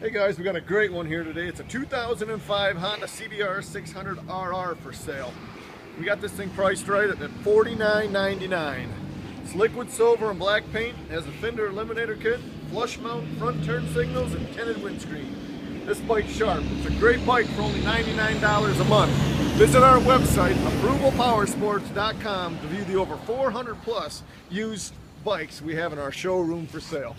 Hey guys, we got a great one here today. It's a 2005 Honda CBR 600RR for sale. We got this thing priced right at $49.99. It's liquid silver and black paint, has a fender eliminator kit, flush mount, front turn signals, and tinted windscreen. This bike's sharp. It's a great bike for only $99 a month. Visit our website, ApprovalPowersports.com to view the over 400 plus used bikes we have in our showroom for sale.